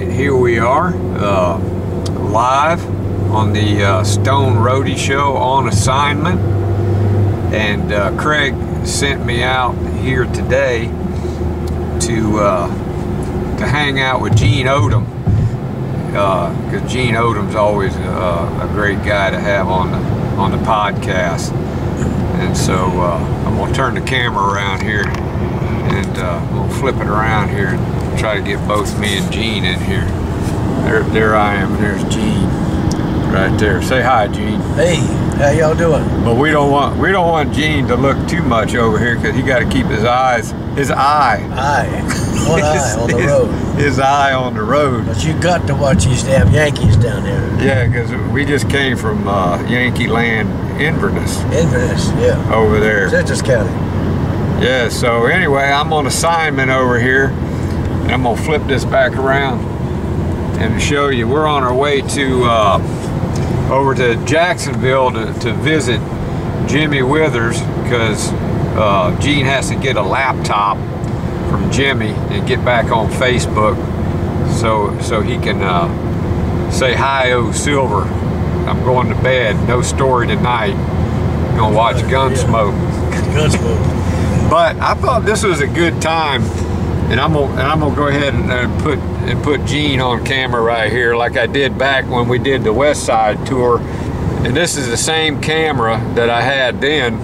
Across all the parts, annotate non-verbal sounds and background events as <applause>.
right, here we are, uh, live on the uh, Stone Roadie Show on assignment. And uh, Craig sent me out here today to uh, to hang out with Gene Odom because uh, Gene Odom's always uh, a great guy to have on the on the podcast. And so I'm gonna turn the camera around here and we'll flip it around here try to get both me and Gene in here. There, there I am, and there's Gene right there. Say hi, Gene. Hey, how y'all doing? But we don't want we don't want Gene to look too much over here because he got to keep his eyes his eye. Eye, one <laughs> eye on the his, road. His eye on the road. But you got to watch these damn Yankees down there. Yeah, because we just came from uh, Yankee Land, Inverness, Inverness, yeah. over there. Citrus County. Yeah, so anyway, I'm on assignment over here, I'm gonna flip this back around and show you. We're on our way to uh, over to Jacksonville to, to visit Jimmy Withers because uh, Gene has to get a laptop from Jimmy and get back on Facebook so so he can uh, say hi, oh Silver. I'm going to bed. No story tonight. I'm Gonna watch Gunsmoke. Gunsmoke. <laughs> But I thought this was a good time, and I'm gonna and I'm gonna go ahead and, put and put Gene on camera right here, like I did back when we did the West Side tour. And this is the same camera that I had then.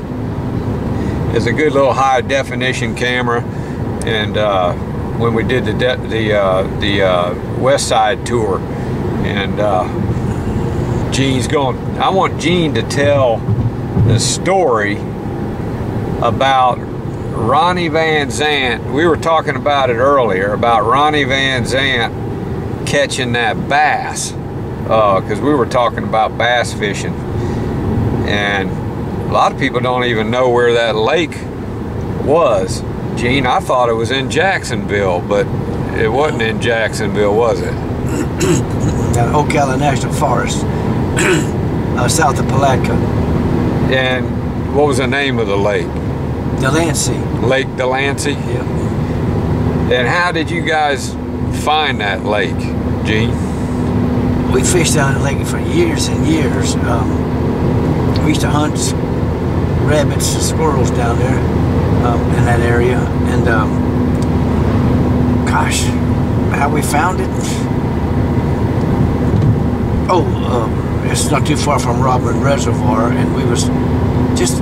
It's a good little high definition camera, and uh, when we did the the uh, the uh, West Side tour, and uh, Gene's going. I want Gene to tell the story about Ronnie Van Zant. We were talking about it earlier about Ronnie Van Zant catching that bass because we were talking about bass fishing, and a lot of people don't even know where that lake was. Gene, I thought it was in Jacksonville, but it wasn't in Jacksonville, was it? <coughs> That Ocala National Forest, <coughs> uh, south of Palatka. And what was the name of the lake? Delancey. Lake Delancey? Yeah. And how did you guys find that lake, Gene? We fished down the lake for years and years. Um, we used to hunt rabbits and squirrels down there um, in that area. And um, gosh, how we found it? Oh, uh, it's not too far from Rodman Reservoir, and we was just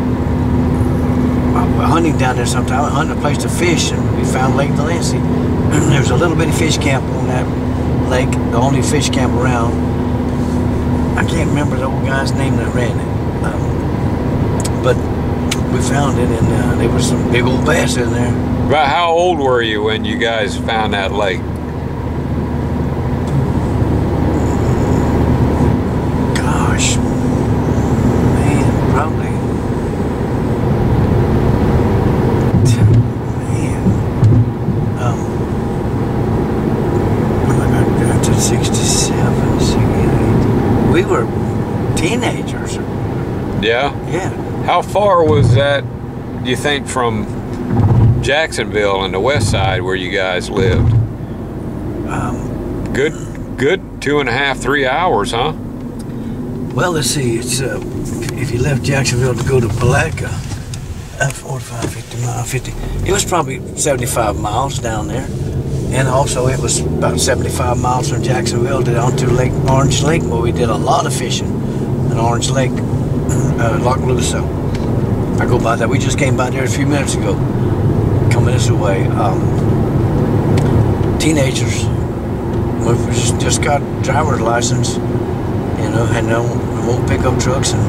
hunting down there sometime, hunting a place to fish, and we found Lake Delancey. <clears throat> There's a little bitty fish camp on that lake, the only fish camp around. I can't remember the old guy's name that ran it, um, but we found it, and uh, there was some big old bass in there. About how old were you when you guys found that lake? Gosh, man, probably. Man, um, when I got to 67, 68, we were teenagers. Yeah? How far was that, do you think, from Jacksonville and the west side where you guys lived? Um, Good, good two and a half, three hours, huh? well, let's see. It's uh, if you left Jacksonville to go to Palatka, uh, 45, 50 miles, 50. It was probably 75 miles down there. And also, it was about 75 miles from Jacksonville to down to Lake Orange Lake, where we did a lot of fishing in Orange Lake, uh, Lochloosa. I go by that. We just came by there a few minutes ago, coming this way. Um, teenagers, we just- got driver's license, you know, had no, pickup trucks and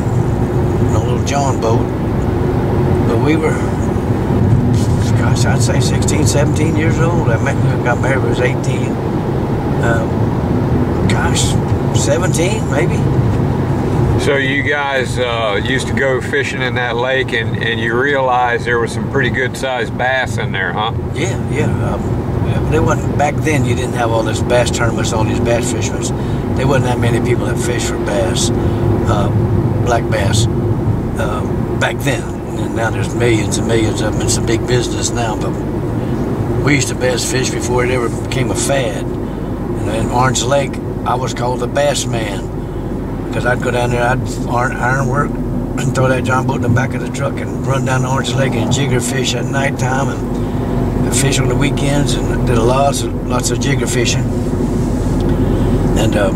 no little John boat. But we were, gosh, I'd say 16, 17 years old. I met, got married was 18. Um, gosh, 17 maybe. So you guys uh, used to go fishing in that lake and, and you realized there was some pretty good sized bass in there, huh? Yeah, yeah. Um, wasn't back then. You didn't have all this bass tournaments, all these bass fishermen. There wasn't that many people that fished for bass, uh, black bass, uh, back then. And now there's millions and millions of them. It's a big business now. But we used to bass fish before it ever became a fad. And in Orange Lake, I was called the bass man because I'd go down there, I'd iron, work and throw that John boat in the back of the truck and run down to Orange Lake and jigger fish at nighttime and fish on the weekends and did a lots of lots of jigger fishing. And uh,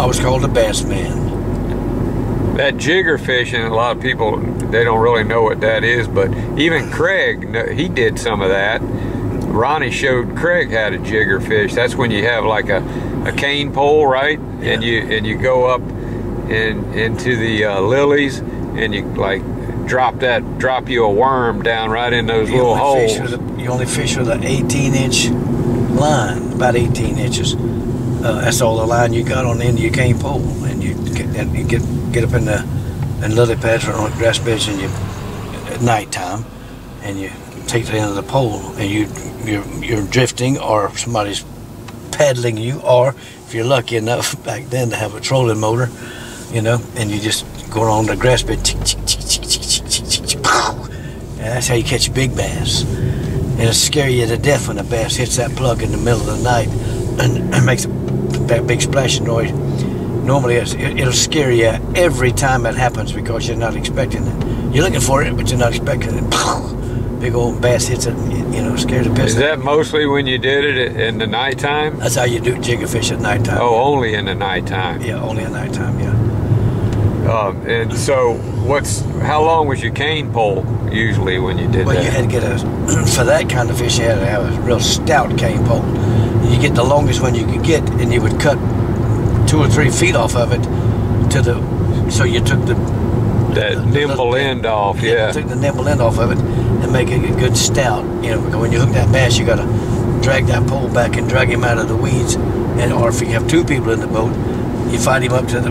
I was called the bass man. That jigger fishing, a lot of people they don't really know what that is, but even Craig, he did some of that. Ronnie showed Craig how to jigger fish. That's when you have like a, a cane pole, right? Yeah. And you and you go up in into the uh, lilies and you like drop that drop you a worm down right in those You little holes. a, you only fish with an 18 inch line, about 18 inches. Uh, that's all the line you got on the end of your cane pole, and you get and you get get up in the in lily pads or on grass beds, and you at nighttime, and you take the end of the pole, and you you're, you're drifting, or somebody's paddling you, or if you're lucky enough <laughs> back then to have a trolling motor, you know, and you just go around the grass bed, and that's how you catch big bass. And it'll scare you to death when a bass hits that plug in the middle of the night and <clears throat> makes a big splashing noise. Normally, it'll scare you every time it happens because you're not expecting it. You're looking for it, but you're not expecting it. Big old bass hits it, you know, scares the piss. Is that mostly when you did it in the nighttime? That's how you do jigger fish at nighttime. Oh, only in the nighttime. Yeah, only at nighttime. Yeah. Um, and so, what's how long was your cane pole usually when you did that? Well, that? you had to get a, <clears throat> for that kind of fish, you had to have a real stout cane pole. You get the longest one you could get, and you would cut two or three feet off of it to the, so you took the, that the nimble end off, you yeah. took the nimble end off of it and make it a good stout. You know, because when you hook that bass, you got to drag that pole back and drag him out of the weeds. And or if you have two people in the boat, you fight him up to the,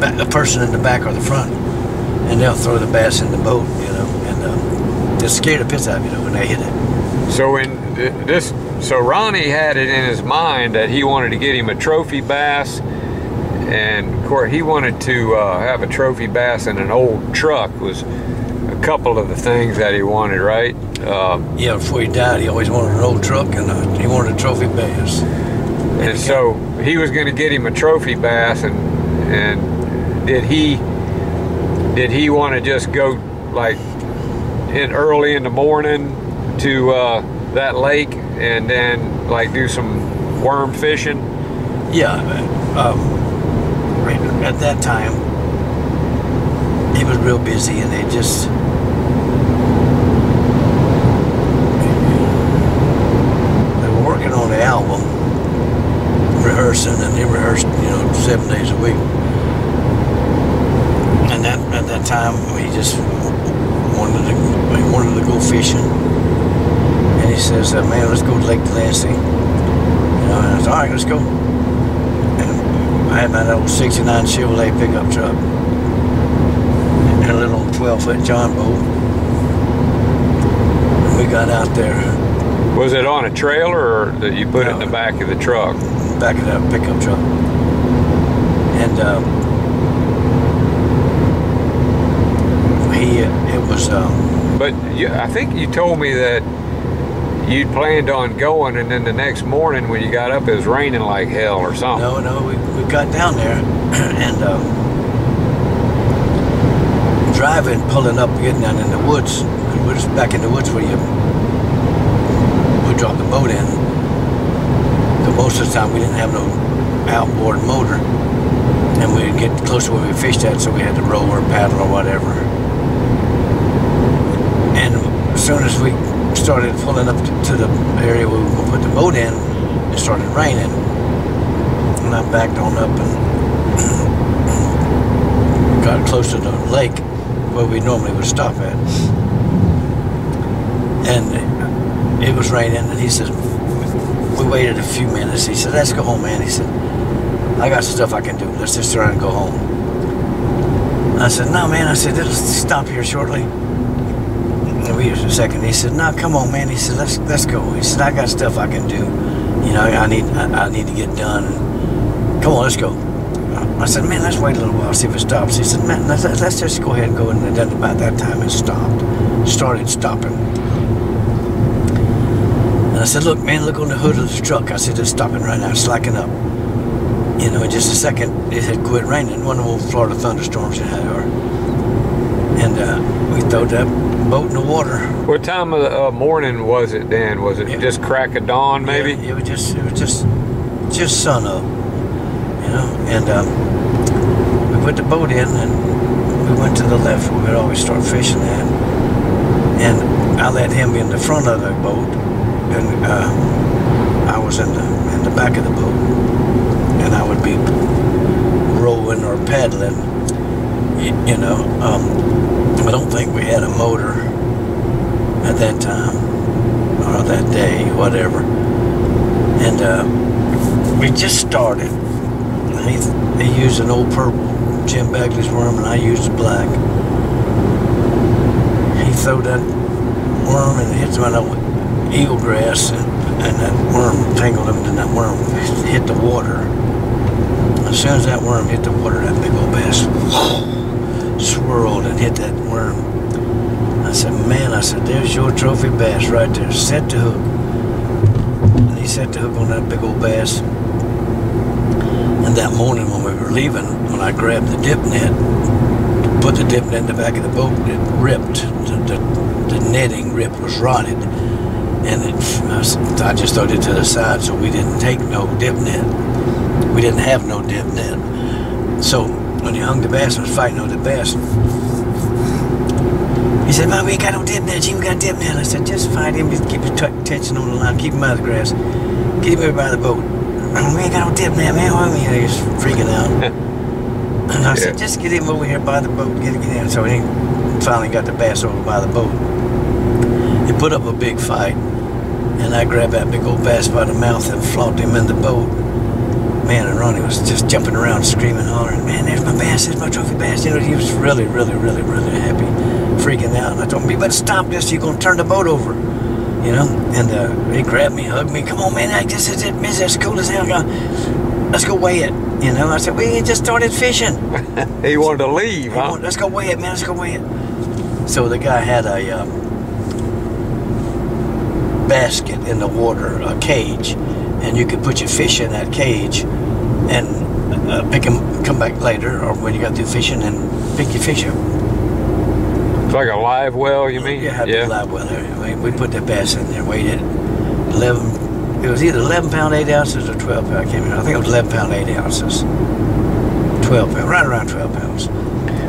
the person in the back or the front, and they'll throw the bass in the boat. You know, and uh, just scare the piss out of you know, when they hit it. So in this, so Ronnie had it in his mind that he wanted to get him a trophy bass, and of course he wanted to uh, have a trophy bass in an old truck. Was a couple of the things that he wanted, right? Um, Yeah, before he died, he always wanted an old truck and uh, he wanted a trophy bass. and so he was going to get him a trophy bass, and and did he did he want to just go like in early in the morning to uh, that lake and then like do some worm fishing? Yeah, um, right at that time, he was real busy, and they just they were working on the album, rehearsing, and they rehearsed, you know, seven days a week. That time, he just wanted to he wanted to go fishing, and he says, uh, "Man, let's go to Lake Delancey." You know, and I said, "All right, let's go." And I had my old 69 Chevrolet pickup truck and a little 12 foot John boat. And we got out there, Was it on a trailer or that you put it in the back of the truck? back of that pickup truck. And uh, it was, um, But you, I think you told me that you'd planned on going, and then the next morning when you got up, it was raining like hell or something. no, no, we, we got down there <clears throat> and uh, driving, pulling up, getting down in the woods. We're just back in the woods where you we drop the boat in. But most of the time we didn't have no outboard motor. And we'd get close to where we fished at, so we had to row or paddle or whatever. Soon as we started pulling up to, the area where we put the boat in, it started raining. And I backed on up and <clears throat> got close to the lake where we normally would stop at. And it was raining, and he said, we waited a few minutes. He said, let's go home, man. He said, I got stuff I can do. Let's just try and go home. I said, no, man. I said, let's stop here shortly. Was a second. He said, no, come on, man. He said, let's let's go. He said, I got stuff I can do. You know, I need I, I need to get done. Come on, let's go. I said, man, let's wait a little while, see if it stops. He said, man, let's, let's just go ahead and go. And then about that time, it stopped. Started stopping. And I said, look, man, look on the hood of the truck. I said, it's stopping right now, slacking up. You know, in just a second, it had quit raining. One of those Florida thunderstorms it had. Or, and uh, we threw that boat in the water. What time of the uh, morning was it, then? Was it just crack of dawn, maybe? Yeah, it was just, it was just, just sun up. You know, and um, we put the boat in and we went to the left where we'd always start fishing at. And I let him in the front of the boat, and uh, I was in the in the back of the boat, and I would be rowing or paddling. You, know, um, I don't think we had a motor at that time or that day, whatever. And uh, we just started. He, he used an old purple Jim Bagley's worm, and I used a black. He threw that worm and hit my old eelgrass, and, and that worm tangled him, and that worm hit the water. As soon as that worm hit the water, that big old bass swirled and hit that worm. I said, man, I said, there's your trophy bass right there. Set the hook. And he set the hook on that big old bass. And that morning when we were leaving, when I grabbed the dip net, put the dip net in the back of the boat, it ripped. The, the, the netting rip was rotted. And it, I I just threw it to the side so we didn't take no dip net. We didn't have no dip net. So when he hung the bass and was fighting over the bass, he said, Mom, we ain't got no dip net. You ain't got dip net. I said, just fight him. Just keep his attention on the line. Keep him out of the grass. Get him over by the boat. <clears throat> we ain't got no dip net, man. Why are we uh, He was freaking out. <laughs> and I said, just get him over here by the boat. Get, him in. So he finally got the bass over by the boat. He put up a big fight. And I grabbed that big old bass by the mouth and flopped him in the boat. Man, and Ronnie was just jumping around, screaming, hollering, man, there's my bass, there's my trophy bass. You know, he was really, really, really, really happy, freaking out. And I told him, you better stop this, you're going to turn the boat over. You know, and uh, he grabbed me, hugged me, come on, man, like, this is it, miss, that's cool as hell. Let's go weigh it. You know, I said, we just started fishing. <laughs> He wanted to leave, huh? on, let's go weigh it, man. Let's go weigh it. So the guy had a um, basket in the water, a cage, and you could put your fish in that cage and uh, pick them, come back later, or when you got through fishing, and pick your fish up. It's like a live well, you mean? Yeah, yeah. live well there. We, we put that bass in there, weighed it, eleven. It was either eleven pound eight ounces or twelve pound. I can't remember. I think it was eleven pound eight ounces. Twelve pound, right around twelve pounds.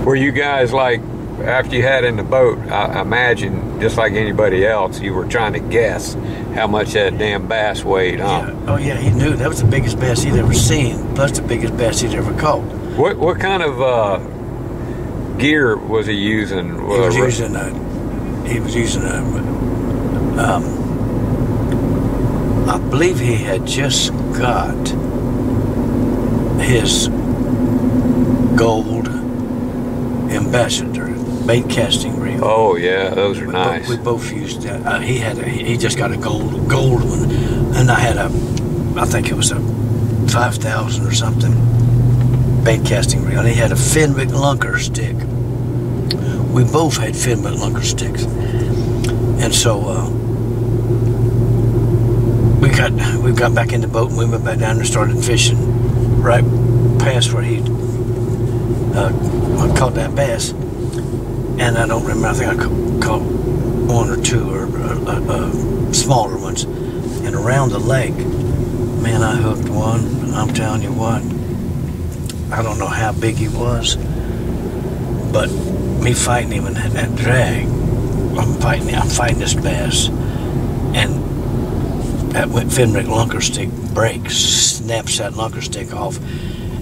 Were you guys like, after you had in the boat, I imagine, just like anybody else, you were trying to guess how much that damn bass weighed, huh? Yeah. Oh yeah, he knew that was the biggest bass he'd ever seen, plus the biggest bass he'd ever caught. What what kind of uh, gear was he using? He was Uh, using a. He was using a. Um, I believe he had just got his gold ambassador bait casting Oh yeah, those are We nice. Both, we both used that. Uh, he had a, he he just got a gold gold one, and I had a, I think it was a five thousand or something bait casting reel. And he had a Fenwick lunker stick. We both had Fenwick lunker sticks, and so uh, we got we got back in the boat and we went back down and started fishing right past where he uh, caught that bass and I don't remember. I think I caught one or two or uh, uh, uh, smaller ones. And around the lake, man, I hooked one. I'm telling you what, I don't know how big he was, but me fighting him in that, that drag, I'm fighting. I'm fighting this bass, and that went Fenwick lunker stick breaks, snaps that lunker stick off,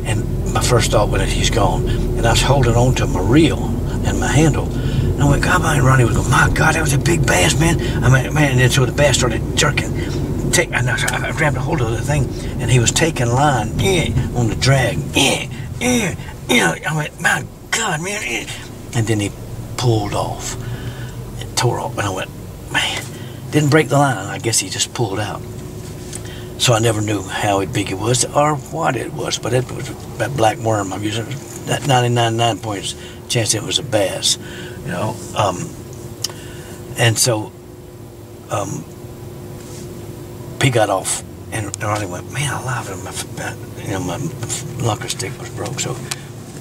and my first thought was that he's gone, and I was holding on to my reel and my handle. And I went, God, and Ronnie was going, my God, that was a big bass, man. I mean, man, and then so the bass started jerking. Take, and I, I grabbed a hold of the thing, and he was taking line on the drag. Yeah, yeah, yeah. I went, my God, man. yeah." And then he pulled off. It tore off, and I went, man. Didn't break the line. I guess he just pulled out. So I never knew how big it was or what it was, but it was that black worm I'm using. That 99.9 points chance it was a bass, you know. Um, and so um, he got off, and Ronnie went, man, I love him. My, you know, my lunker stick was broke, so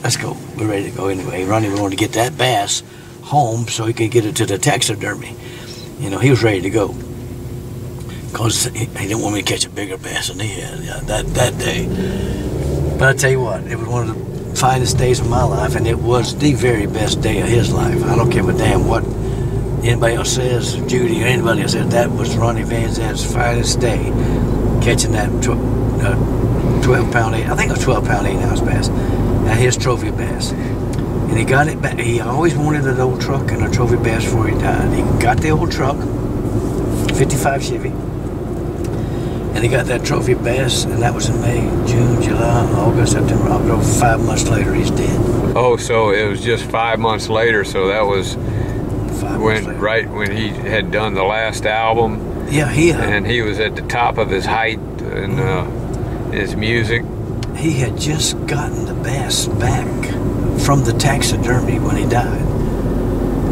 let's go. We're ready to go anyway. Ronnie wanted to get that bass home so he could get it to the taxidermy. You know, he was ready to go because he, didn't want me to catch a bigger bass than he had that, that day. But I tell you what, it was one of the finest days of my life, and it was the very best day of his life. I don't give a damn what anybody else says, Judy or anybody else said, that was Ronnie Van Zant's finest day, catching that uh, 12 pound, eight, I think it was 12 pound, 8 ounce bass, at his trophy bass. And he got it back. He always wanted an old truck and a trophy bass before he died. He got the old truck, 55 Chevy, and he got that trophy bass, and that was in May, June, July, August, September, October. Five months later, he's dead. Oh, so it was just five months later. So that was Five when right when he had done the last album, Yeah, he uh, and he was at the top of his height and uh, his music. he had just gotten the bass back from the taxidermy when he died.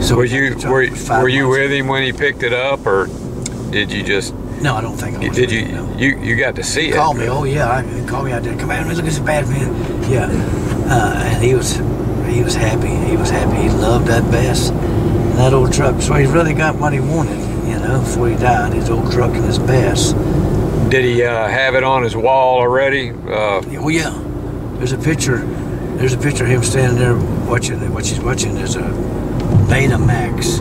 So Were you were, were you with him when he picked it up, or did you just No, I don't think I was. did with you him, no. You you got to see He it? called me. Oh yeah, I, called me. I did. Come out, look at this bad man. Yeah, uh, and he was he was happy. He was happy. He loved that bass, that old truck. So he really got what he wanted. You know, before he died, his old truck and his bass. Did he uh, have it on his wall already? Uh, Yeah, well, yeah. There's a picture. There's a picture of him standing there watching. What she's watching is a Betamax.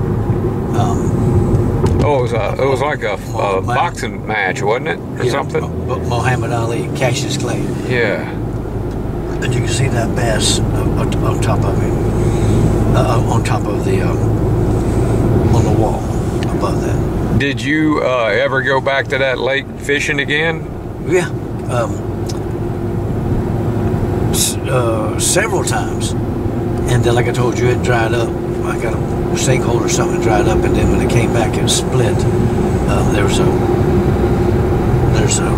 Um, oh, it was, a, it was like a, a boxing match, wasn't it, or yeah, something? Muhammad Ali, Cassius Clay. Yeah. And you can see that bass uh, on on top of him, uh, uh, on top of the, um, on the wall above that. Did you uh, ever go back to that lake fishing again? Yeah, um, uh, several times. And then, like I told you, it dried up. I got a sinkhole or something dried up, and then when it came back, it split. Uh, there was a there's a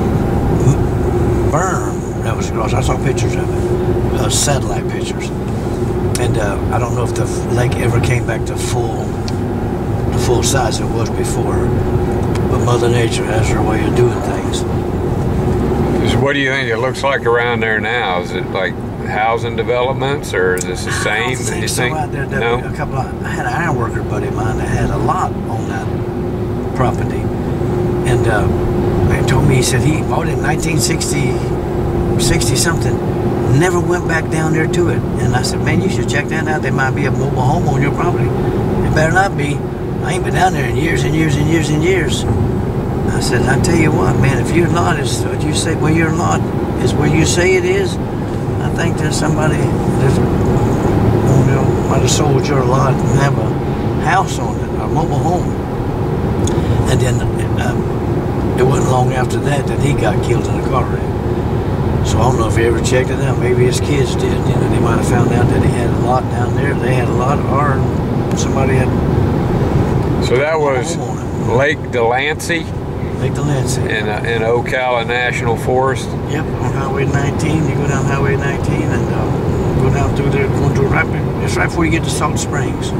berm that was across. I saw pictures of it, uh, satellite pictures, and uh, I don't know if the lake ever came back to full the full size it was before. But Mother Nature has her way of doing things. What do you think it looks like around there now? Is it like housing developments, or is this the I same? don't think so. think? Out there, there no. a couple. Of, I had an iron worker buddy of mine that had a lot on that property, and uh, he told me he said he bought it in 1960, 60 something. Never went back down there to it, and I said, man, you should check that out. There might be a mobile home on your property. It better not be. I ain't been down there in years and years and years and years. I said, I tell you what, man, if your lot is what you say, well, your lot is where you say it is, I think there's somebody that's you know, might have sold your lot and have a house on it, a mobile home. And then um, it wasn't long after that that he got killed in a car wreck. So I don't know if he ever checked it out. Maybe his kids did. You know, they might have found out that he had a lot down there. They had a lot, of or somebody had So that was Lake it. Lake Delancey Make the lens. in, uh, in Ocala National Forest. Yep, on Highway 19. You go down Highway 19 and uh, go down through there, going to right. It's right before you get to Salt Springs.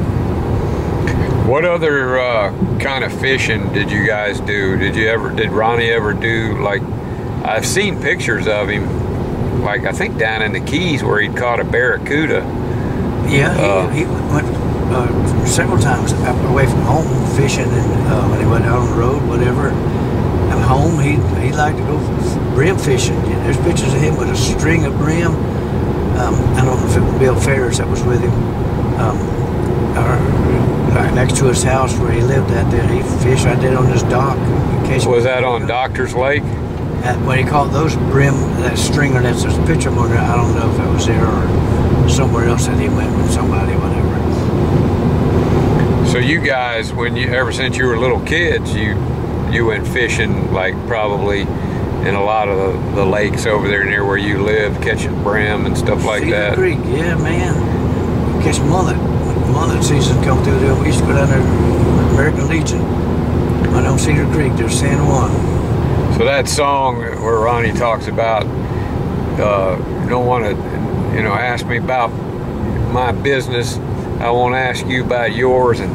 What other uh, kind of fishing did you guys do? Did you ever? Did Ronnie ever do like? I've seen pictures of him, like I think down in the Keys where he'd caught a barracuda. Yeah, he, Uh, he went uh, several times away from home fishing, and uh, when he went out on the road, whatever. Home, he he liked to go brim fishing. There's pictures of him with a string of brim. Um, I don't know if it was Bill Ferris that was with him. Um, or, right next to his house where he lived at there, he fished right there on his dock. Was that on Doctor's Lake? At, what he called those brim, that stringer, that's a picture of him on there. I don't know if it was there or somewhere else that he went with somebody, whatever. So you guys, when you ever since you were little kids, you you went fishing like probably in a lot of the, the lakes over there near where you live, catching brim and stuff like Cedar that. Creek, yeah, man. Catch mullet. When mullet season come through there, we used to go down there, American Legion. I know Cedar Creek, there's San Juan. So that song where Ronnie talks about, uh, don't want to, you know, ask me about my business. I won't ask you about yours. And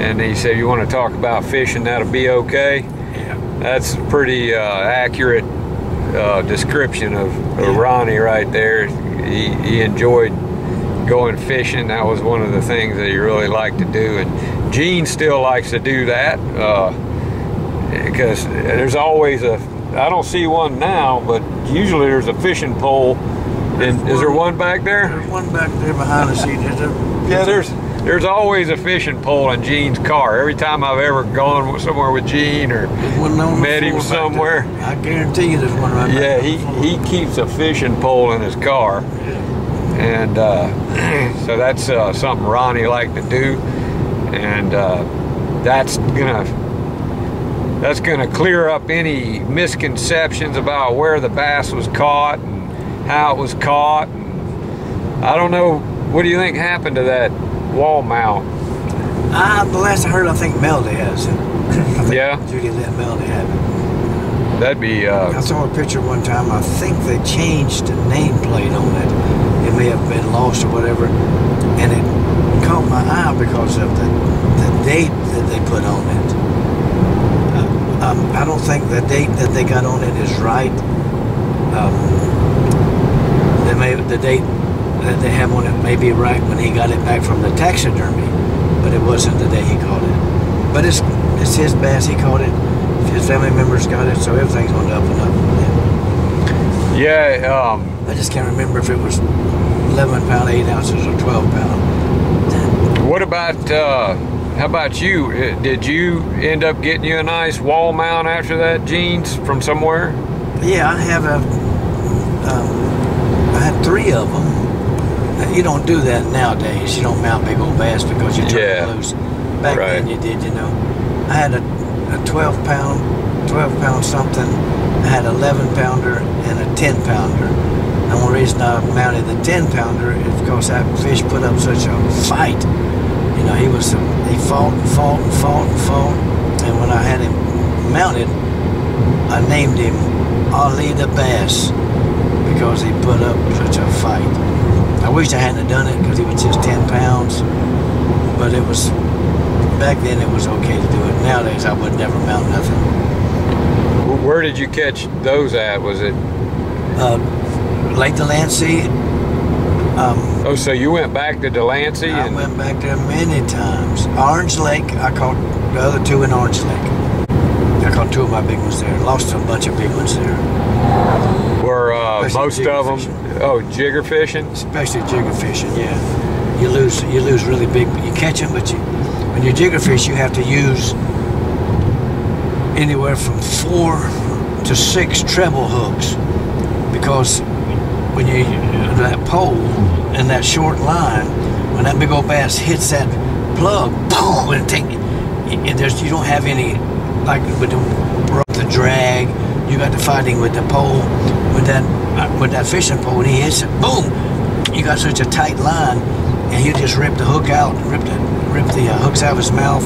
and he said, you want to talk about fishing? That'll be okay. Yeah. that's a pretty uh, accurate uh, description of, of Ronnie right there. He, he enjoyed going fishing. That was one of the things that he really liked to do. And Gene still likes to do that because there's always a. I don't see one now, but usually there's a fishing pole. And is there one back there? There's one back there behind the seat. Yeah, there's there's always a fishing pole in Gene's car. Every time I've ever gone somewhere with Gene or there's one on the met him floor back there. somewhere. I guarantee you there's one right Yeah, he, on the floor. he keeps a fishing pole in his car, and uh, <clears throat> so that's uh, something Ronnie liked to do, and uh, that's gonna that's gonna clear up any misconceptions about where the bass was caught and how it was caught. And I don't know. What do you think happened to that wall mount? Ah, the last I heard, I think Melody has it. I think Yeah? Judy let Melody have it. That'd be uh, I saw a picture one time. I think they changed the nameplate on it. It may have been lost or whatever, and it caught my eye because of the the date that they put on it. Uh, um, I don't think the date that they got on it is right. Um, they may the date that they have on it may be right when he got it back from the taxidermy, but it wasn't the day he caught it. But it's it's his bass. He caught it. His family members got it, so everything's going up and up. yeah. Um, I just can't remember if it was 11 pound, 8 ounces, or 12 pound. What about uh, how about you? Uh, Did you end up getting you a nice wall mount after that, jeans from somewhere? Yeah, I have a. Um, I had three of them. You don't do that nowadays. You don't mount big old bass because you turn Yeah. them loose. Back Right. then you did, you know. I had a, a 12 pound, 12 pound something. I had an 11 pounder and a 10 pounder. The only reason I mounted the 10 pounder is because that fish put up such a fight. You know, he was, he fought and fought and fought and fought. And when I had him mounted, I named him Ali the Bass because he put up such a fight. I wish I hadn't done it because he was just 10 pounds, but it was, back then it was okay to do it. Nowadays I would never mount nothing. Where did you catch those at? Was it? Uh, Lake Delancey, um, Oh, so you went back to Delancey I and went back there many times. Orange Lake, I caught the other two in Orange Lake. I caught two of my big ones there. Lost a bunch of big ones there, were uh, most of them? Oh, jigger fishing. especially jigger fishing. Yeah, you lose you lose really big. You catch them, but you when you jigger fish, you have to use anywhere from four to six treble hooks because when you that pole and that short line, when that big old bass hits that plug, boom, and take it, there's you don't have any like with the, the drag. You got the fighting with the pole with that with that fishing pole. When he hits it, boom, you got such a tight line, and he'll just rip the hook out, rip the rip the uh, hooks out of his mouth.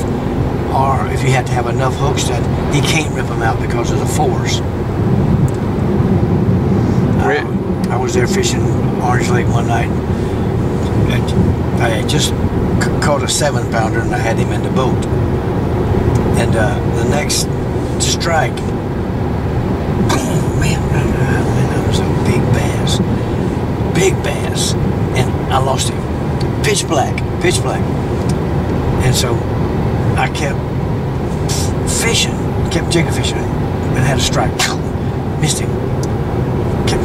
Or if you have to have enough hooks that he can't rip them out because of the force. Uh, I was there fishing Orange Lake one night. And I just c- caught a seven pounder and I had him in the boat. And uh, the next strike, boom, <coughs> man, Big bass. And I lost him. Pitch black, pitch black. And so I kept fishing, kept jigging fishing, and had a strike. Missed him. Kept,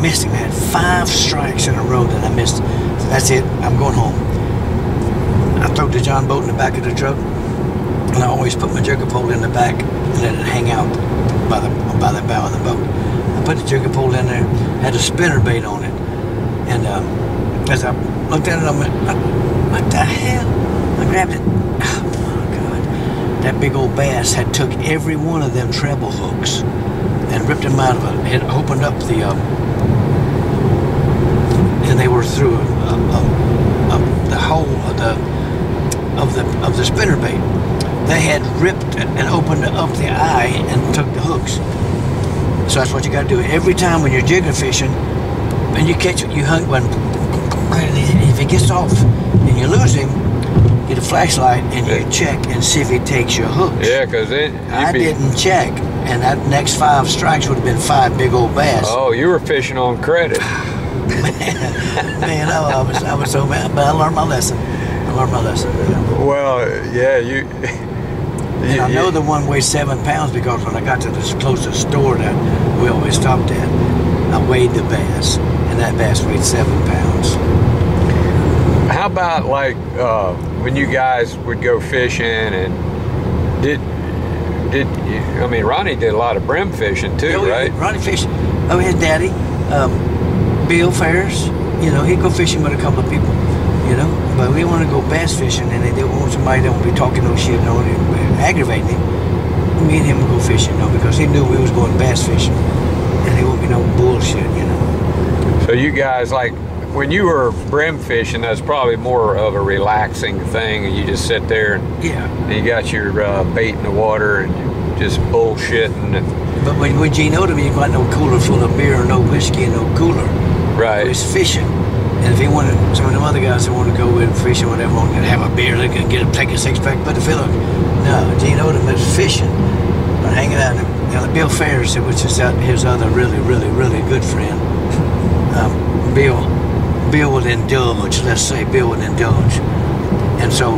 missed him. I had five strikes in a row that I missed. That's it. I'm going home. I throw the John boat in the back of the truck, and I always put my jigger pole in the back and let it hang out by the by the bow of the boat. Put the jigger pole in there, had a spinner bait on it, and um, as I looked at it, I went, "What the hell?" I grabbed it. Oh my God! That big old bass had took every one of them treble hooks and ripped them out of it. It opened up the um, and they were through a, a, the hole of the of the of the spinner bait. They had ripped and opened up the eye and took the hooks. So that's what you got to do every time when you're jigger fishing. and you catch it, you hunt when if he gets off and you lose him, get a flashlight and you check and see if he takes your hooks. Yeah, because you'd I be. didn't check, and that next five strikes would have been five big old bass. Oh, you were fishing on credit. <laughs> Man, I, I was I was so mad, but I learned my lesson. I learned my lesson. yeah. Well, yeah, you. <laughs> And I know the one weighs seven pounds because when I got to this closest store that we always stopped at, I weighed the bass, and that bass weighed seven pounds. How about like uh, when you guys would go fishing and did did I mean Ronnie did a lot of brim fishing too, Yeah, we- right? Ronnie fish. Oh, his daddy, um, Bill Ferris. You know, he'd go fishing with a couple of people. You know, but we want to go bass fishing, and they don't want somebody that won't be talking no shit, no, aggravating him. Me and him would go fishing, know, because he knew we was going bass fishing, and there won't be no bullshit, you know. So you guys like when you were brim fishing, that's probably more of a relaxing thing, and you just sit there and, Yeah. and you got your uh, bait in the water and just bullshitting and But when, when Gene Odom, you got no cooler full of beer, no whiskey, and no cooler. right. It's fishing. And if he wanted, some of them other guys that want to go with fishing, or whatever, want to have a beer, they could get a, take a six pack, put the fill up. No, Gene Odom is fishing, but hanging out. You know, Bill Ferris, which is his other really, really, really good friend. Um, Bill, Bill would indulge. Let's say Bill would indulge, and so,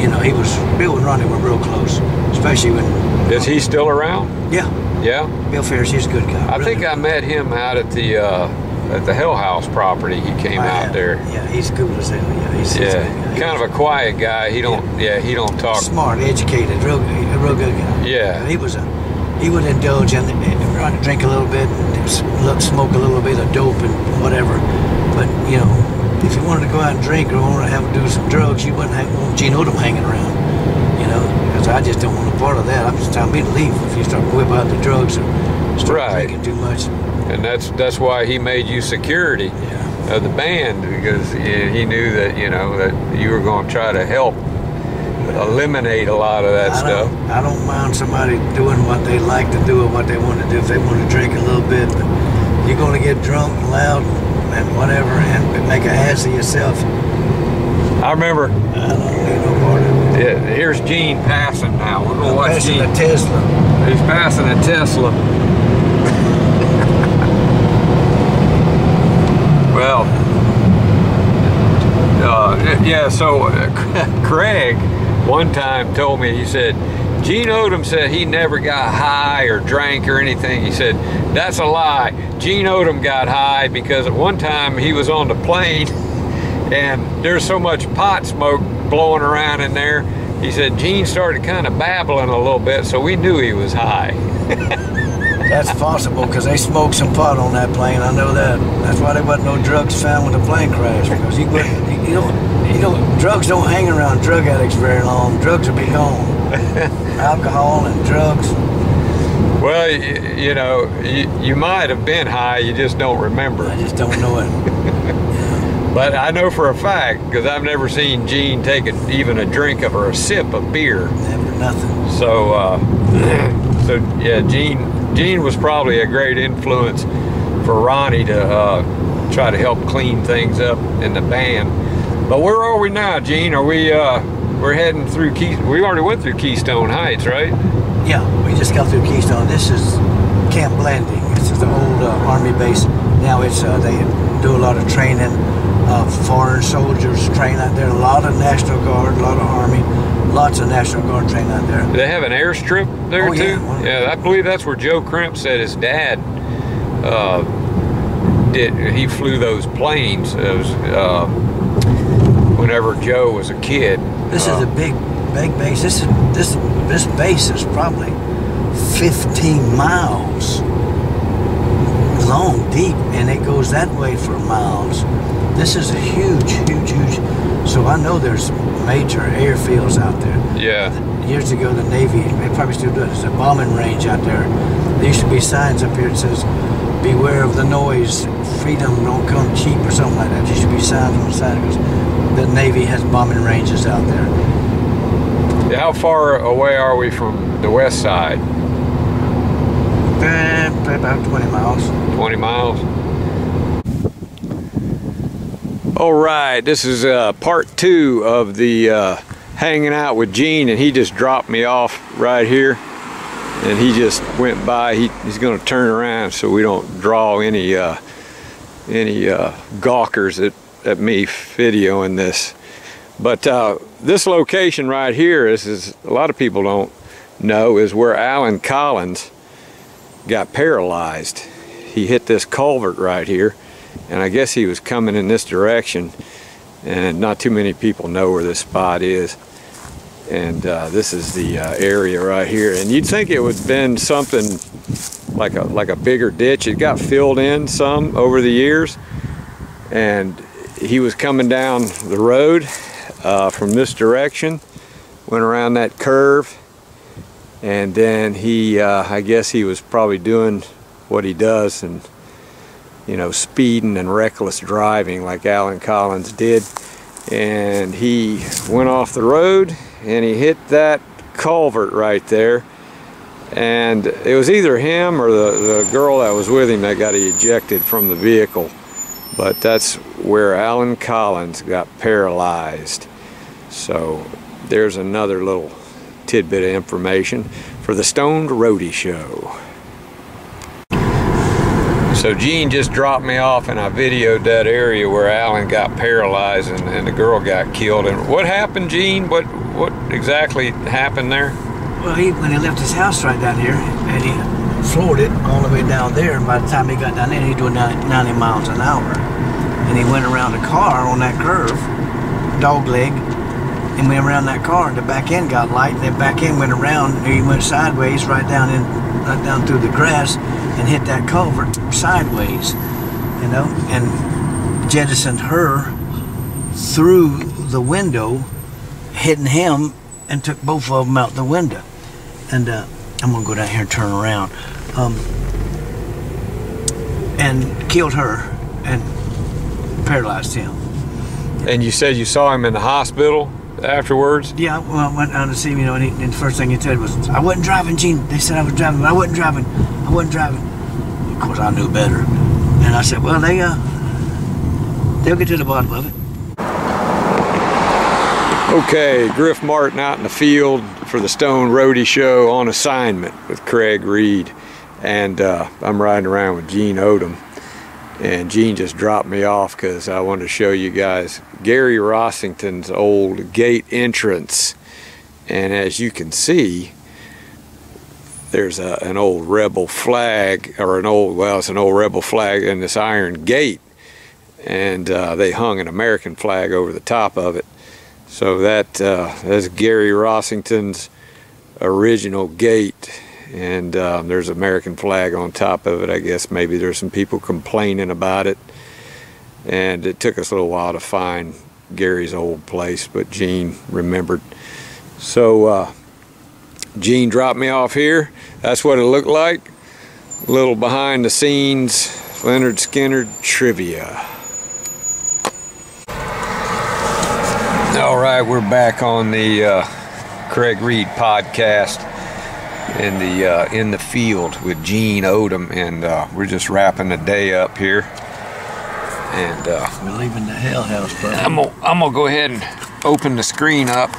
you know, he was Bill and Ronnie were real close, especially when. Is he still around? Yeah, Yeah. Bill Ferris, he's a good guy. I really think I met him out at the uh, at the Hell House property. He came oh, I out have- there. Yeah, he's cool as hell. Yeah, he's, he's Yeah, guy. kind of a quiet guy. He don't. Yeah, he don't talk. smart, educated, real, a real good guy. Yeah. he was a. He would indulge in and drink a little bit, and smoke a little bit of dope and whatever. But you know, if you wanted to go out and drink or want to have do some drugs, you wouldn't have want Gene Odom hanging around. You know, because I just don't want a part of that. I'm just telling me to leave if you start whip out the drugs and start Right. drinking too much. And that's that's why he made you security Yeah. of the band because he he knew that you know that you were going to try to help eliminate a lot of that I stuff. don't, I don't mind somebody doing what they like to do or what they want to do if they want to drink a little bit. But you're going to get drunk and loud and whatever and make a ass of yourself. I remember. I don't need no part of it. Yeah, here's Gene passing now. We're gonna watch Passing Gene. a Tesla. He's passing a Tesla. Well, uh, yeah, so <laughs> Craig one time told me, he said, Gene Odom said he never got high or drank or anything. He said, that's a lie. Gene Odom got high because at one time he was on the plane <laughs> and there's so much pot smoke blowing around in there. He said Gene started kind of babbling a little bit, so we knew he was high. <laughs> That's possible because they smoked some pot on that plane. I know that. That's why there wasn't no drugs found when the plane crashed because you wouldn't, you don't, you know, drugs don't hang around drug addicts very long. Drugs will be gone. <laughs> Alcohol and drugs. Well, you, you know, you, you might have been high, you just don't remember. I just don't know it. <laughs> But I know for a fact because I've never seen Gene take a, even a drink of or a sip of beer. Never nothing. So, uh, <clears throat> so yeah, Gene Gene was probably a great influence for Ronnie to uh, try to help clean things up in the band. But where are we now, Gene? Are we uh, we're heading through Key? We already went through Keystone Heights, right? Yeah, we just got through Keystone. This is Camp Blanding. This is the old uh, army base. Now it's uh, they do a lot of training. Uh, foreign soldiers train out there. A lot of National Guard, a lot of Army, lots of National Guard train out there. They have an airstrip there Oh, too? yeah. Yeah, I believe that's where Joe Crimp said his dad uh, did. He flew those planes. Those, uh, whenever Joe was a kid. This Uh, is a big, big base. This is this this base is probably 15 miles long, deep, and it goes that way for miles. This is a huge, huge, huge. So I know there's major airfields out there. yeah. Years ago, the Navy, they probably still do it. There's a bombing range out there. There used to be signs up here that says, "Beware of the noise. Freedom don't come cheap," or something like that. There used to be signs on the side because the Navy has bombing ranges out there. How far away are we from the west side? Eh, About 20 miles. 20 miles. All right, this is uh, part two of the uh, hanging out with Gene and he just dropped me off right here. And he just went by. He, he's going to turn around so we don't draw any uh, any uh, gawkers at, at me videoing this. But uh, this location right here is, is a lot of people don't know is where Allen Collins got paralyzed. He hit this culvert right here and I guess he was coming in this direction and not too many people know where this spot is. And uh, this is the uh, area right here. And you'd think it would have been something like a like a bigger ditch. It got filled in some over the years. And he was coming down the road uh, from this direction went around that curve. And then he uh, I guess he was probably doing what he does and you know speeding and reckless driving like Allen Collins did. And he went off the road and he hit that culvert right there. And it was either him or the, the girl that was with him that got ejected from the vehicle. But that's where Allen Collins got paralyzed. So there's another little tidbit of information for the Stoned Roadie Show. So Gene just dropped me off and I videoed that area where Allen got paralyzed and, and the girl got killed. And what happened, Gene? What what exactly happened there? Well, he when he left his house right down here and he floored it all the way down there. And by the time he got down there, he was doing 90 miles an hour. And he went around a car on that curve, dog leg, and went around that car. And the back end got light, and the back end went around. And he went sideways right down in, right down through the grass, and hit that culvert sideways. You know, and jettisoned her through the window, hitting him, and took both of them out the window. And uh, I'm gonna go down here and turn around, um, and killed her and paralyzed him. And you said you saw him in the hospital afterwards? Yeah, well, I went down to see him, you know, and, he, and the first thing he said was, I wasn't driving, Gene. They said I was driving, but I wasn't driving. I wasn't driving. Of course, I knew better. And I said, well, they, uh, they'll get to the bottom of it. Okay, Griff Martin out in the field for the Stone Roadie Show on assignment with Craig Reed. And uh, I'm riding around with Gene Odom. And Gene just dropped me off because I wanted to show you guys Gary Rossington's old gate entrance. And as you can see, there's a, an old rebel flag, or an old, well, it's an old rebel flag in this iron gate. And uh, they hung an American flag over the top of it. So that uh, that's Gary Rossington's original gate, and um, there's an American flag on top of it. I guess maybe there's some people complaining about it, and it took us a little while to find Gary's old place, but Gene remembered. So uh, Gene dropped me off here. That's what it looked like. A little behind the scenes Lynyrd Skynyrd trivia. All right, we're back on the uh, Craig Reed podcast in the uh, in the field with Gene Odom, and uh, we're just wrapping the day up here. And uh, We're leaving the Hell House, bro. I'm gonna I'm gonna go ahead and open the screen up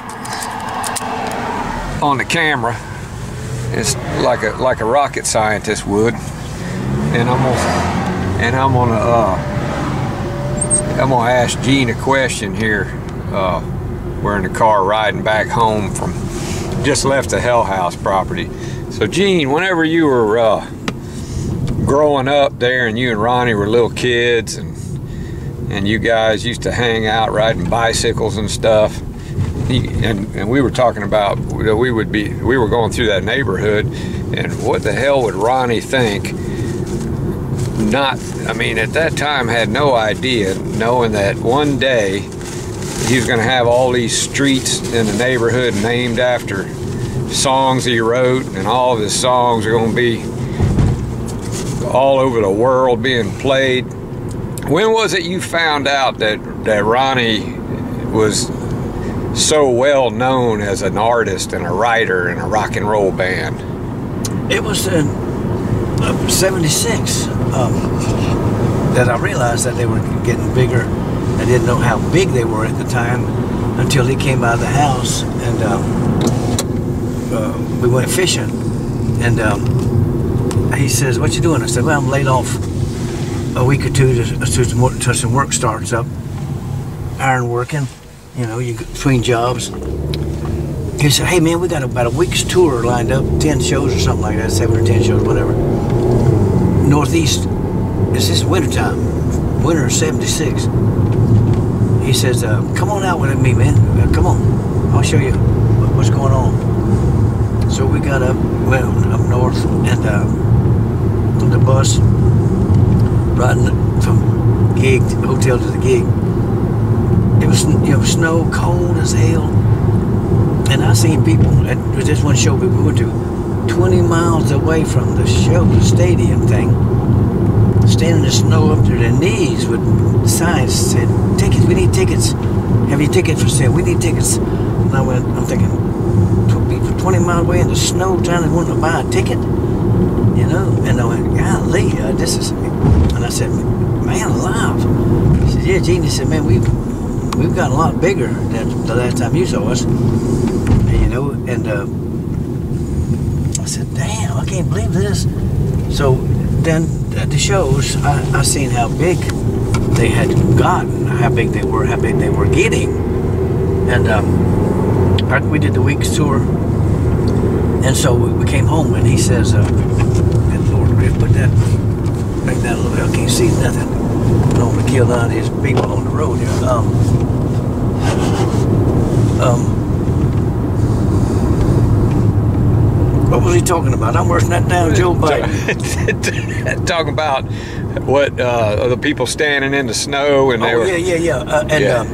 on the camera. It's like a like a rocket scientist would, and I'm gonna and I'm gonna uh, I'm gonna ask Gene a question here. Uh, we're in the car riding back home from just left the Hell House property. So Gene, whenever you were uh, growing up there, and you and Ronnie were little kids, and and you guys used to hang out riding bicycles and stuff. And, and we were talking about we would be we were going through that neighborhood and what the hell would Ronnie think? Not I mean at that time had no idea knowing that one day he was going to have all these streets in the neighborhood named after songs he wrote and all of his songs are going to be all over the world being played. When was it you found out that that Ronnie was so well known as an artist and a writer in a rock and roll band? It was in uh, 76 um, that I realized that they were getting bigger. I didn't know how big they were at the time, until he came out of the house and um, uh, we went fishing. And um, he says, "What you doing?" I said, "Well, I'm laid off a week or two to, to, to some work starts up, iron working. You know, you between jobs." He said, "Hey man, we got about a week's tour lined up, ten shows or something like that, seven or ten shows, whatever. Northeast. It's this wintertime, winter of '76." He says, uh, "Come on out with me, man. Uh, come on, I'll show you what's going on." So we got up, went up north, and uh, on the bus, riding from gig hotel to the gig. It was you know snow, cold as hell, and I seen people. At this one show we went to, 20 miles away from the show, the stadium thing, standing in the snow up to their knees with signs that said, "Tickets, we need tickets. Have you tickets for sale? We need tickets." And I went, I'm thinking, tw- be 20 miles away in the snow, trying to want to buy a ticket, you know? And I went, golly, uh, this is. And I said, man alive. He said, yeah, Gene. He said, man, we've we've gotten a lot bigger than the last time you saw us, you know. And uh, I said, damn, I can't believe this. So then at the shows, I, I seen how big they had gotten, how big they were, how big they were getting, and um, we did the week's tour. And so we, came home, and he says, uh, "Good Lord, Griff, put that, make that a little bit. I can't see nothing. I don't want to kill none of these people on the road here." Um, um, what was he talking about? I'm working that down, Joe <laughs> Biden. <laughs> Talking about what uh, the people standing in the snow and they Oh were. yeah, yeah, yeah. Uh, and Yeah. um,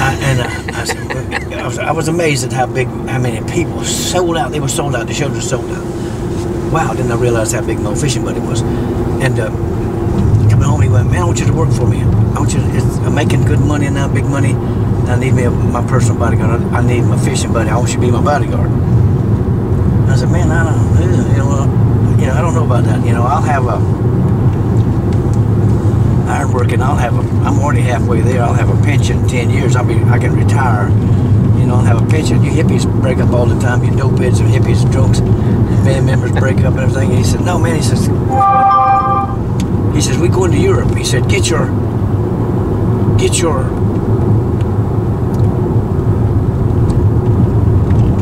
I, and uh, I, said, I, was, I was amazed at how big, how many people sold out. They were sold out. The shows were sold out. Wow! Didn't I realize how big Mo Fishing Buddy was? And uh, coming home, he went, "Man, I want you to work for me. I want you. To, it's, I'm making good money and now, big money. I need me a, my personal bodyguard. I, I need my fishing buddy. I want you to be my bodyguard." I said, "Man, I don't, you know, you know, I don't know about that. You know, I'll have a." iron working. I'll have a. I'm already halfway there. I'll have a pension. in Ten years. I'll be. I can retire. You know, I'll have a pension. You hippies break up all the time. You dope heads and hippies and drunks and band members break up and everything. And he said, No, man. He says. He says we going to Europe. He said, Get your. Get your.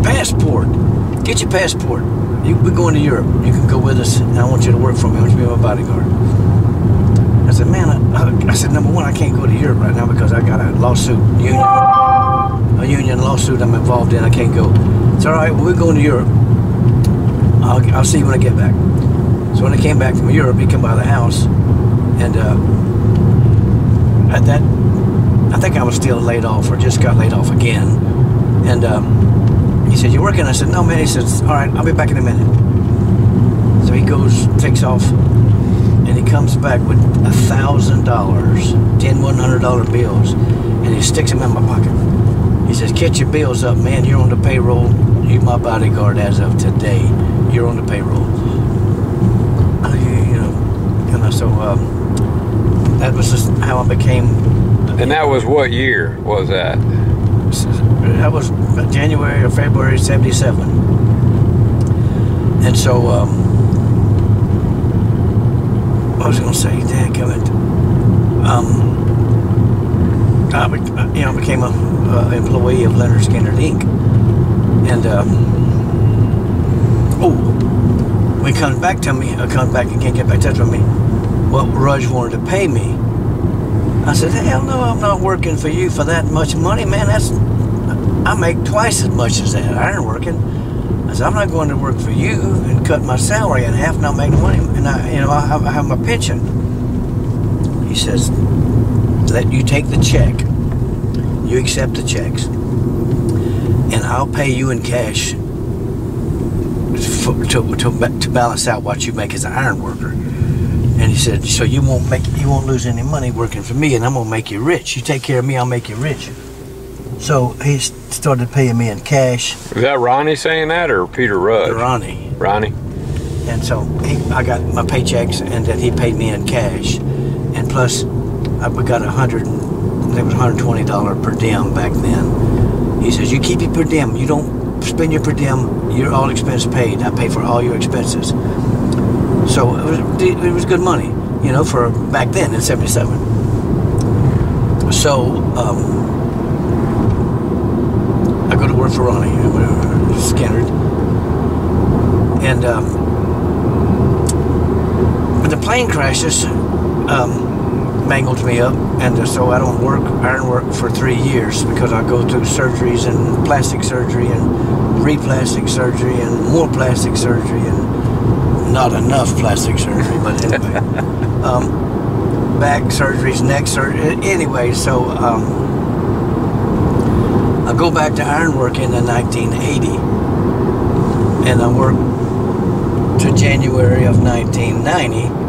Passport. Get your passport. You, we're going to Europe. You can go with us, and I want you to work for me. I want you to be my bodyguard. I said, man, I, I said, number one, I can't go to Europe right now because I got a lawsuit, union, a union lawsuit I'm involved in. I can't go. It's all right. Well, we're going to Europe. I'll, I'll see you when I get back. So when I came back from Europe, he came by the house, and uh, at that, I think I was still laid off or just got laid off again. And um, he said, "You working?" I said, "No, man." He says, "All right, I'll be back in a minute." So he goes, takes off, and he comes back with a thousand dollars, ten one hundred dollar bills, and he sticks them in my pocket. He says, "Catch your bills up, man. You're on the payroll. You're my bodyguard as of today. You're on the payroll." Uh, you know, and so um, that was just how I became. And that was what year was that? That was January or February '77, and so. Um, I was gonna say, dang it. Um, I, be- you know, became a uh, employee of Lynyrd Skynyrd Inc. And um, oh, when he comes back to me, I come back and can't get back in touch with me. what Rudge wanted to pay me. I said, hell no, I'm not working for you for that much money, man. That's I make twice as much as that iron working. I said, I'm not going to work for you and cut my salary in half, and not make money, and I, you know, I have, I have my pension. He says, let you take the check, you accept the checks, and I'll pay you in cash for, to, to, to balance out what you make as an iron worker. And he said, so you won't make, you won't lose any money working for me, and I'm gonna make you rich. You take care of me, I'll make you rich. So he started paying me in cash, Was that Ronnie saying that or Peter Rudge? Ronnie. Ronnie. And so he, I got my paychecks, and then he paid me in cash, and plus I we got a hundred it was $120 per diem back then. He says, you keep your per diem. You don't spend your per diem. You're all expense paid. I pay for all your expenses. So it was, it was good money, you know, for back then in 77. So um, I go to work for Ronnie, Skinner. And um, when the plane crashes, um, mangled me up, and so I don't work iron work for three years because I go through surgeries and plastic surgery and re-plastic surgery and more plastic surgery and not enough plastic surgery, but anyway, <laughs> um, back surgeries, neck surgery. Anyway, so um, I go back to ironwork in the 1980, and I work to January of 1990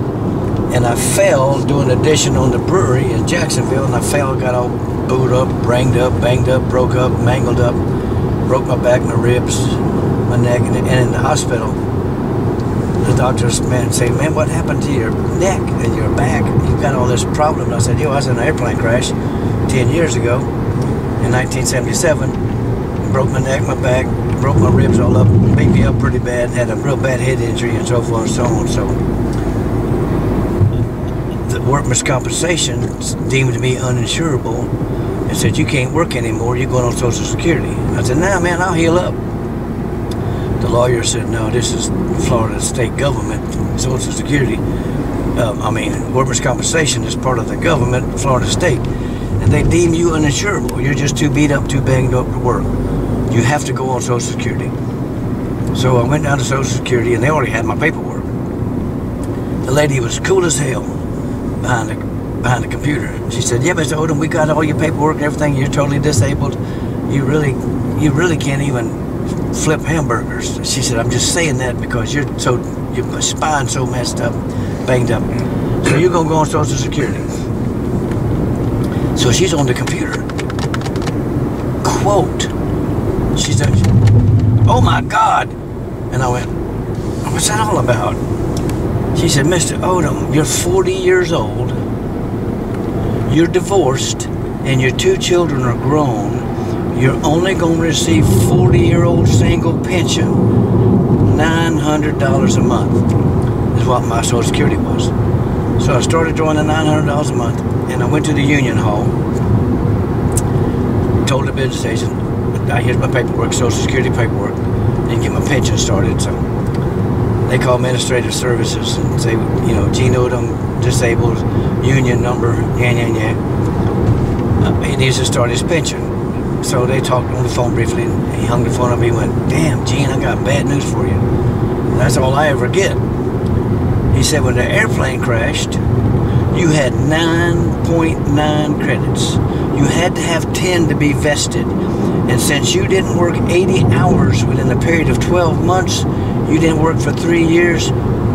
and I fell doing addition on the brewery in Jacksonville, and I fell, got all booed up, banged up, banged up, broke up, mangled up, broke my back, my ribs, my neck, and, in the hospital, doctors man say, man, what happened to your neck and your back? You've got all this problem. I said, yo, I was in an airplane crash 10 years ago in 1977. Broke my neck, my back, broke my ribs all up, beat me up pretty bad, had a real bad head injury and so forth and so on. So the workman's compensation deemed me uninsurable and said, you can't work anymore, you're going on Social Security. I said, nah, man, I'll heal up. The lawyer said, no, this is Florida state government, Social Security. Um, I mean, workers' compensation is part of the government, Florida state. And they deem you uninsurable. You're just too beat up, too banged up to work. You have to go on Social Security. So I went down to Social Security and they already had my paperwork. The lady was cool as hell behind the behind the computer. She said, "Yeah, Mr. Odom, we got all your paperwork and everything. You're totally disabled. You really, you really can't even flip hamburgers." She said, "I'm just saying that because you're so your spine's so messed up, banged up. So you're gonna go on Social Security." So she's on the computer. Quote. She said, "Oh my God," and I went, "What's that all about?" She said, Mr. Odom, you're 40 years old, you're divorced, and your two children are grown. You're only going to receive 40 year old single pension, $900 a month, is what my Social Security was. So I started drawing the $900 a month, and I went to the union hall, told the business agent, I here's my paperwork, Social Security paperwork, and get my pension started. So they call administrative services and say, you know, Gene Odom, disabled, union number, yeah, yeah, yeah. Uh, he needs to start his pension. So they talked on the phone briefly, and he hung the phone up. He went, "Damn, Gene, I got bad news for you." And that's all I ever get. He said, when the airplane crashed, you had 9.9 credits. You had to have 10 to be vested. And since you didn't work 80 hours within a period of 12 months, you didn't work for three years,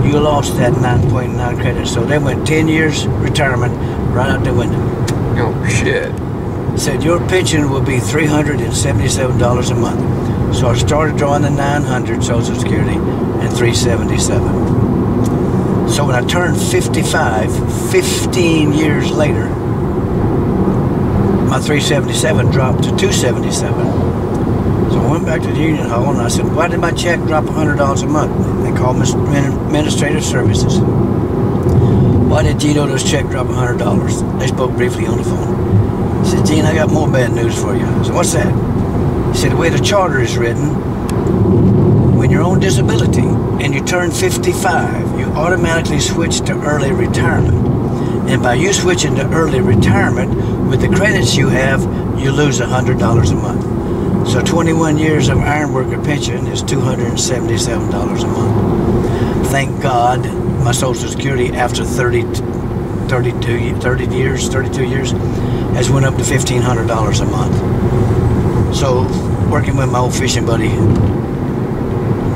you lost that 9.9 credits. So they went 10 years retirement right out the window. Oh, shit. Said your pension will be $377 a month. So I started drawing the 900 Social Security and 377. So when I turned 55, 15 years later, my 377 dropped to 277. So I went back to the union hall and I said, why did my check drop $100 a month? They called administrative services. Why did Gino Odom's check drop $100? They spoke briefly on the phone. He said, Gene, I got more bad news for you. I said, what's that? He said, the way the charter is written, when you're on disability and you turn 55, you automatically switch to early retirement. And by you switching to early retirement, with the credits you have, you lose $100 a month. So 21 years of ironworker pension is $277 a month. Thank God my Social Security after 30, 32, 30 years, 32 years, has went up to $1,500 a month. So working with my old fishing buddy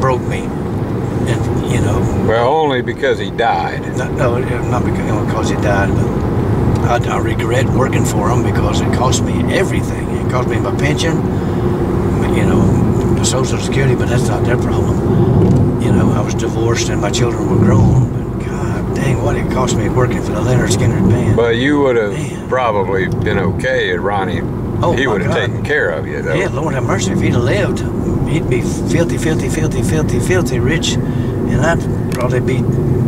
broke me. And, you know. Well, only because he died. Not, no, not because, because he died, but I, I regret working for him because it cost me everything. It cost me my pension, you know, the Social Security, but that's not their problem. You know, I was divorced and my children were grown, but god damn dang, what it cost me working for the Lynyrd Skynyrd band. But you would have probably been okay at Ronnie. Oh, he would have taken care of you, though. yeah, Lord have mercy. If he'd have lived, he'd be filthy, filthy, filthy, filthy, filthy rich, and I'd probably be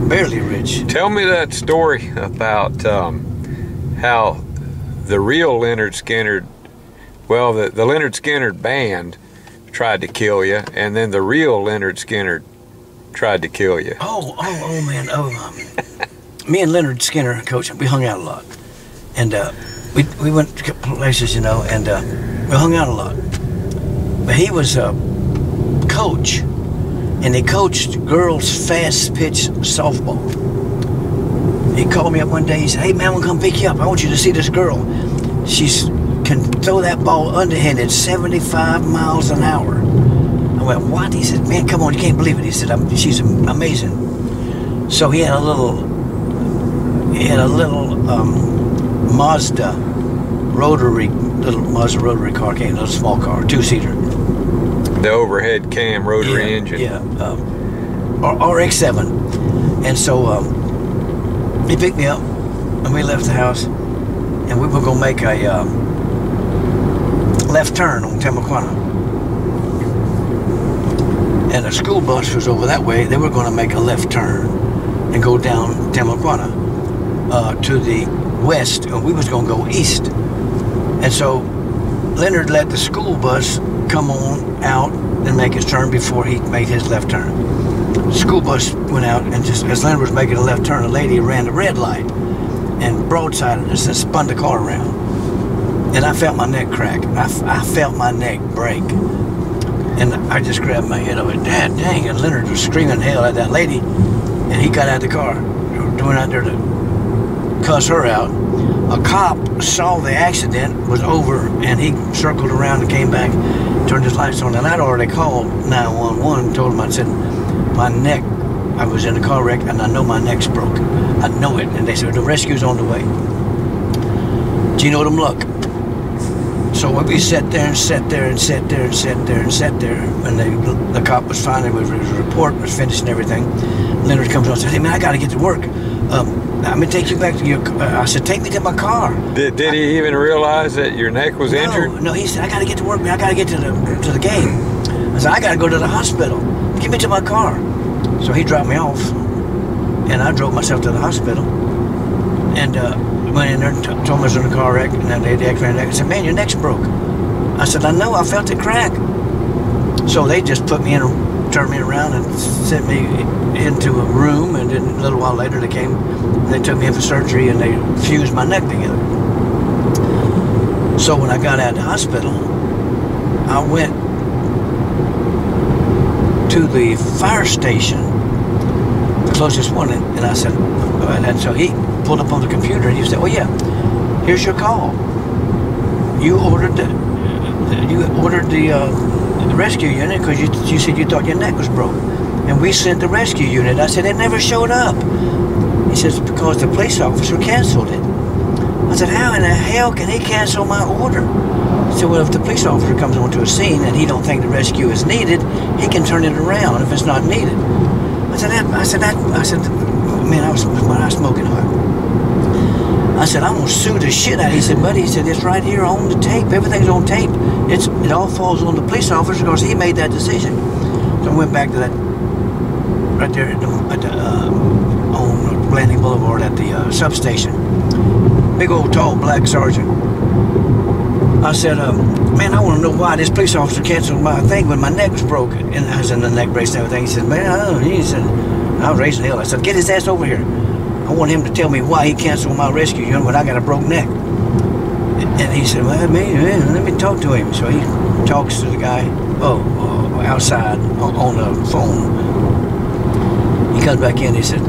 barely rich. Tell me that story <laughs> about um, how the real Leonard Skinner, well, the, the Lynyrd Skynyrd band tried to kill you, and then the real Leonard Skinner tried to kill you. Oh, oh, oh, man. Oh, um, me and Leonard Skinner, coach, we hung out a lot, and uh, we we went to places, you know, and uh, we hung out a lot. But he was a coach, and he coached girls fast pitch softball. He called me up one day. He said, "Hey man, I want to come pick you up. I want you to see this girl. She's can throw that ball underhanded 75 miles an hour." I went, "What?" He said, "Man, come on, you can't believe it." He said, I'm, "She's amazing." So he had a little, he had a little um, Mazda rotary, little Mazda rotary car, came, a small car, two seater. The overhead cam rotary yeah, engine. Yeah, um, RX-7. And so um, he picked me up, and we left the house, and we were gonna make a um, left turn on Timuquana. And a school bus was over that way. They were gonna make a left turn and go down Timuquana uh, to the west, and we was gonna go east. And so Leonard let the school bus come on out and make his turn before he made his left turn. The school bus went out, and just as Leonard was making a left turn, a lady ran the red light and broadsided us and spun the car around. And I felt my neck crack. I felt my neck break. And I just grabbed my head. I went, Dad, dang. And Leonard was screaming hell at that lady. And he got out of the car, went out there to cuss her out. A cop saw the accident, was over, and he circled around and came back, turned his lights on. And I'd already called 911, told him, I said, my neck, I was in a car wreck, and I know my neck's broke. I know it. And they said, the rescue's on the way. Do you know them look? So we sat there and sat there and sat there and sat there and sat there. And they, the cop was finally, with his report was finished and everything. Leonard comes on and says, hey man, I got to get to work. Um, I'm to take you back to your, uh, I said, take me to my car. Did, did he even realize that your neck was injured? No, no, he said, I got to get to work. I got to get to the, to the game. I said, I got to go to the hospital. Get me to my car. So he dropped me off. And I drove myself to the hospital. And uh, went in there and t- told me I was in a car wreck. And then they had the x-ray and I said, man, your neck's broke. I said, I know, I felt it crack. So they just put me in, turned me around and sent me into a room. And then a little while later they came, they took me in for surgery and they fused my neck together. So when I got out of the hospital, I went to the fire station, the closest one, and I said, and so he pulled up on the computer and he said, "Oh yeah, here's your call. You ordered the, you ordered the, uh, rescue unit because you, you said you thought your neck was broke, and we sent the rescue unit." I said, "It never showed up." He says, "Because the police officer canceled it." I said, "How in the hell can he cancel my order?" He said, "Well, if the police officer comes onto a scene and he don't think the rescue is needed, he can turn it around if it's not needed." I said, that, "I said that." I said, "Man, I was my eyes smoking hot." I said, "I'm gonna sue the shit out." of you." He said, "Buddy," he said, "It's right here on the tape. Everything's on tape. It's it all falls on the police officer because he made that decision." So I went back to that right there at the, at the uh, on Blanding Boulevard at the uh, substation. Big old tall black sergeant. I said, um, man, I want to know why this police officer canceled my thing when my neck was broken. And I was in the neck brace and everything. He said, man, I don't know. He said, I was raising hell. I said, get his ass over here. I want him to tell me why he canceled my rescue when I got a broke neck. And he said, well, man, man, let me talk to him. So he talks to the guy, oh, oh outside on the phone. He comes back in. He said,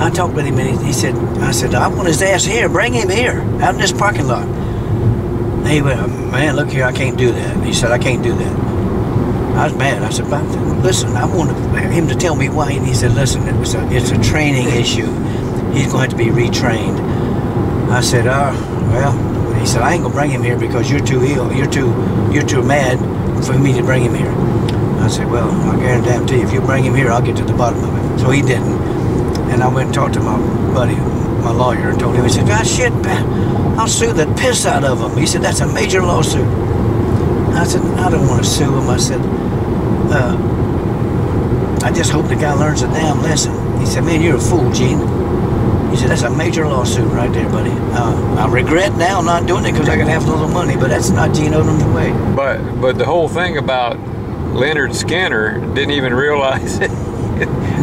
I talked with him and he, said, I said, I want his ass here. Bring him here, out in this parking lot. He went, man, look here, I can't do that. He said, I can't do that. I was mad. I said, listen, I want him to tell me why. And he said, listen, it's a, it's a training issue. He's going to have to be retrained. I said, oh, well, he said, I ain't going to bring him here because you're too ill. You're too, you're too mad for me to bring him here. I said, well, I guarantee you, if you bring him here, I'll get to the bottom of it. So he didn't. And I went and talked to my buddy, my lawyer, and told him, he said, God, shit, man, I'll sue the piss out of him. He said, that's a major lawsuit. I said, I don't want to sue him. I said, uh, I just hope the guy learns a damn lesson. He said, man, you're a fool, Gene. He said, that's a major lawsuit right there, buddy. Uh, I regret now not doing it because I could have a little money, but that's not Gene Odom's way. But but the whole thing about Leonard Skinner didn't even realize it.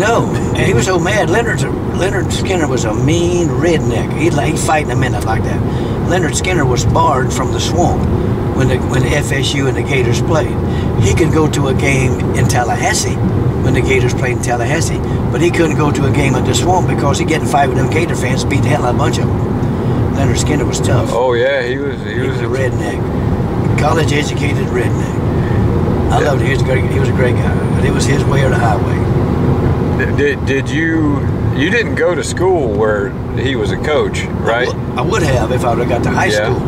No, and he was so mad. Leonard Leonard Skinner was a mean redneck. He'd like he'd fight in a minute like that. Leonard Skinner was barred from the swamp when the when the FSU and the Gators played. He could go to a game in Tallahassee when the Gators played in Tallahassee, but he couldn't go to a game at the swamp because he'd get in fight with them Gator fans, beat the hell out of a bunch of them. Leonard Skinner was tough. Oh yeah, he was. He, He was, was a redneck, college educated redneck. I Yeah. loved him. He was a great. He was a great guy. But it was his way or the highway. Did did you? You didn't go to school where he was a coach, right? I would, have if I would have got to high Yeah. school,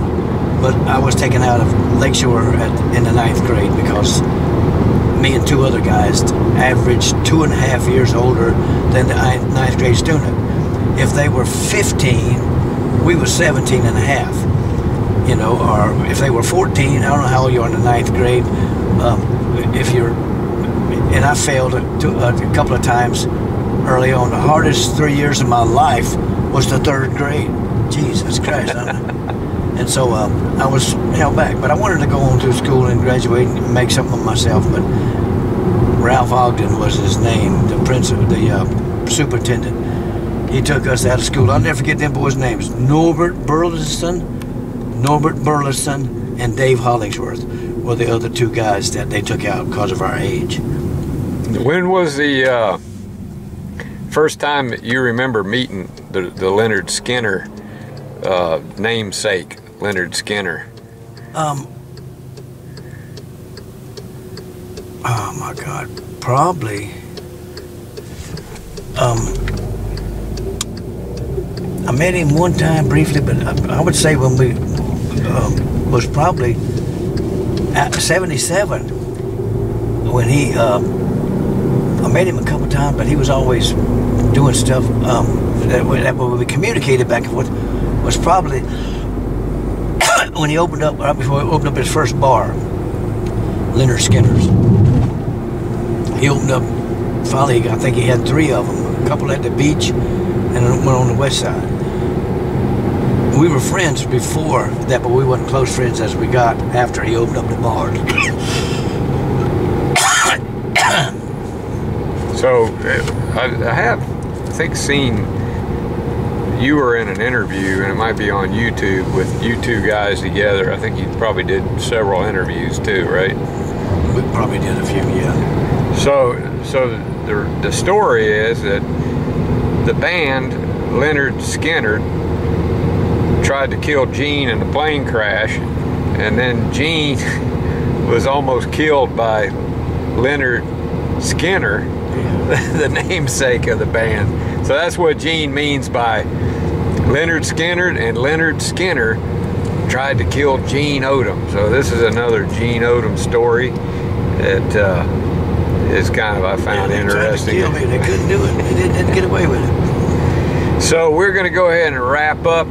but I was taken out of Lakeshore at, in the ninth grade because me and two other guys averaged two and a half years older than the ninth grade student. If they were 15, we were 17 and a half. You know, or if they were 14, I don't know how old you are in the ninth grade. Um, if you're, and I failed a, a couple of times early on. The hardest three years of my life was the third grade. Jesus Christ. <laughs> And so um, I was held back. But I wanted to go on to school and graduate and make something of myself. But Ralph Ogden was his name, the principal, the uh, superintendent. He took us out of school. I'll never forget them boys' names. Norbert Burleson, Norbert Burleson, and Dave Hollingsworth were the other two guys that they took out because of our age. When was the uh, first time you remember meeting the, the Lynyrd Skynyrd uh, namesake, Leonard Skinner? Um. Oh my God, probably. Um. I met him one time briefly, but I, I would say when we um, was probably at '77 when he. Um, met him a couple times, but he was always doing stuff um, that, we- that we communicated back and forth. Was probably <coughs> when he opened up right before he opened up his first bar, Leonard Skinner's. He opened up. Finally, I think he had three of them. A couple at the beach, and one on the west side. We were friends before that, but we wasn't close friends as we got after he opened up the bar. <coughs> So uh, I, I have, I think, seen you were in an interview, and it might be on YouTube with you two guys together. I think you probably did several interviews too, right? we probably did a few, yeah. So, so the the story is that the band Lynyrd Skynyrd tried to kill Gene in a plane crash, and then Gene <laughs> was almost killed by Leonard Skinner, <laughs> the namesake of the band. So that's what Gene means by Leonard Skinner and Leonard Skinner tried to kill Gene Odom. So this is another Gene Odom story that uh, is kind of I found they tried to interesting. kill me. They couldn't do it. They didn't, get away with it. So we're going to go ahead and wrap up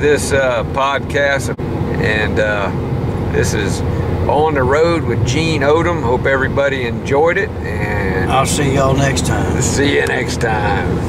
this uh, podcast, and uh, this is on the road with Gene Odom. Hope everybody enjoyed it, I'll see y'all next time. see you next time.